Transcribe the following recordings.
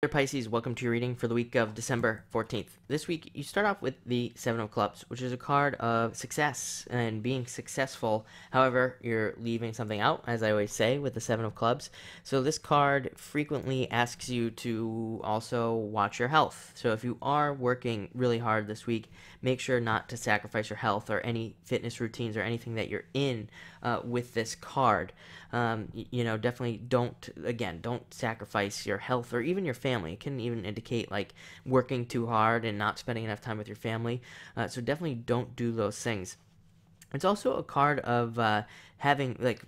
Dear Pisces, welcome to your reading for the week of December 14th. This week, you start off with the Seven of Clubs, which is a card of success and being successful. However, you're leaving something out, as I always say, with the Seven of Clubs. So, this card frequently asks you to also watch your health. So, if you are working really hard this week, make sure not to sacrifice your health or any fitness routines or anything that you're in uh, with this card. Um, you know, definitely don't, again, don't sacrifice your health or even your family. It can even indicate like working too hard and not spending enough time with your family. Uh, so definitely don't do those things. It's also a card of uh, having like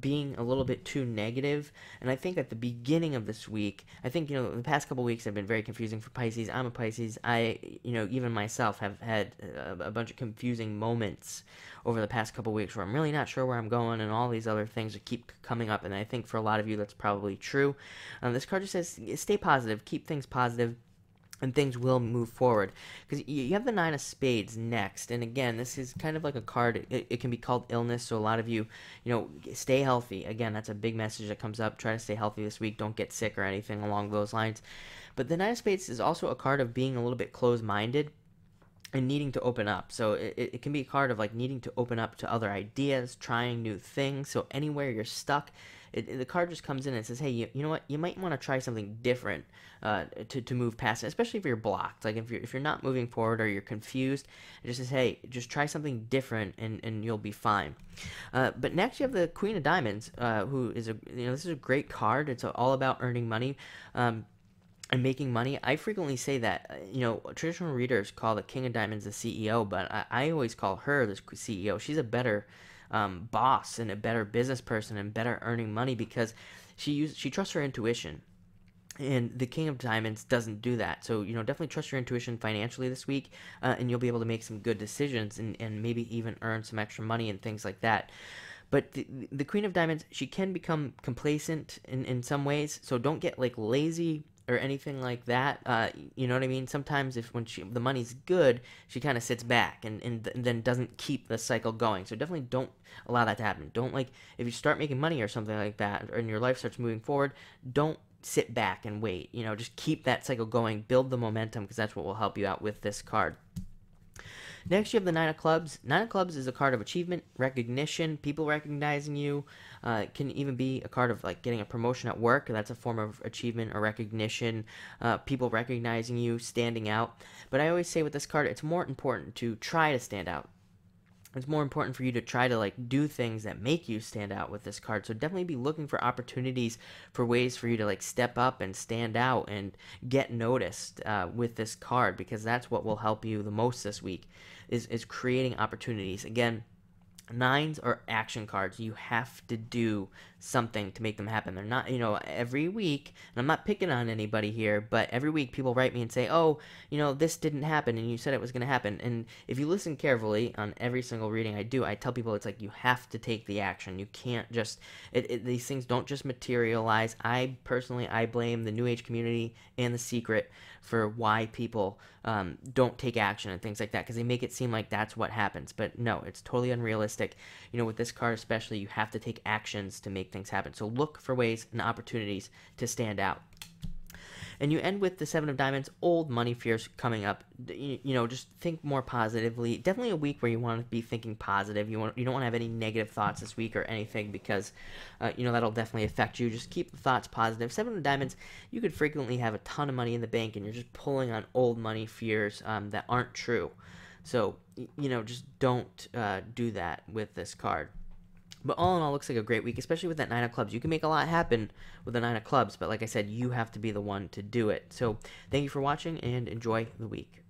being a little bit too negative, and I think at the beginning of this week, I think you know the past couple weeks have been very confusing for Pisces. I'm a Pisces. I you know even myself have had a, a bunch of confusing moments over the past couple weeks where I'm really not sure where I'm going, and all these other things that keep coming up. And I think for a lot of you that's probably true. Um, this card just says stay positive, keep things positive and things will move forward. Because you have the nine of spades next and again this is kind of like a card it, it, can be called illness so a lot of you you know stay healthy. Again that's a big message that comes up try to stay healthy this week don't get sick or anything along those lines. But the nine of spades is also a card of being a little bit closed-minded and needing to open up so it, it can be a card of like needing to open up to other ideas trying new things so anywhere you're stuck it, the card just comes in and says, hey, you, you know what? You might want to try something different uh, to, to move past it, especially if you're blocked. Like if you're, if you're not moving forward or you're confused, it just says, hey, just try something different and, and you'll be fine. Uh, but next you have the Queen of Diamonds, uh, who is a, you know, this is a great card. It's all about earning money. Um, and making money. I frequently say that, uh, you know, traditional readers call the King of Diamonds the CEO, but I, I always call her the CEO. She's a better um, boss and a better business person and better earning money because she use, she trusts her intuition. And the King of Diamonds doesn't do that. So, you know, definitely trust your intuition financially this week, uh, and you'll be able to make some good decisions and, and maybe even earn some extra money and things like that. But the, the Queen of Diamonds, she can become complacent in, in some ways. So don't get like lazy or anything like that. Uh, you know what I mean? Sometimes if when she the money's good, she kind of sits back and, and, th- and then doesn't keep the cycle going. So definitely don't allow that to happen. Don't like if you start making money or something like that, and your life starts moving forward, don't sit back and wait. You know, just keep that cycle going, build the momentum because that's what will help you out with this card. Next, you have the Nine of Clubs. Nine of Clubs is a card of achievement, recognition, people recognizing you. Uh, can even be a card of like getting a promotion at work. That's a form of achievement or recognition. Uh, people recognizing you, standing out. But I always say with this card, it's more important to try to stand out it's more important for you to try to like do things that make you stand out with this card. So definitely be looking for opportunities for ways for you to like step up and stand out and get noticed uh, with this card because that's what will help you the most this week is is creating opportunities. Again nines are action cards. You have to do something to make them happen. They're not you know every week and i'm not picking on anybody here but every week people write me and say oh you know this didn't happen and you said it was going to happen. And if you listen carefully on every single reading i do i tell people it's like you have to take the action. You can't just it, it, these things don't just materialize. I personally i blame the new age community and the secret for why people um, don't take action and things like that because they make it seem like that's what happens. But no it's totally unrealistic. You know with this card especially you have to take actions to make make things happen. So look for ways and opportunities to stand out. And you end with the Seven of Diamonds, old money fears coming up. You, you, know, just think more positively. Definitely a week where you want to be thinking positive. You want you don't want to have any negative thoughts this week or anything because, uh, you know, that'll definitely affect you. Just keep the thoughts positive. Seven of Diamonds, you could frequently have a ton of money in the bank and you're just pulling on old money fears um, that aren't true. So, you know, just don't uh, do that with this card. But all in all, looks like a great week, especially with that nine of clubs. You can make a lot happen with the nine of clubs, but like I said, you have to be the one to do it. So thank you for watching and enjoy the week.